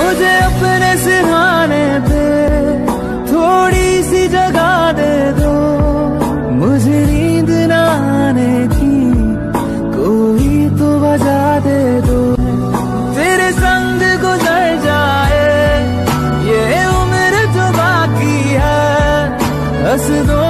मुझे अपने सिराने दे थोड़ी सी जगा दे दो। मुझे नींद न आने की कोई तो बजा दे दो। तेरे संग गुजर जाए, ये उम्र जो बाकी है हस दो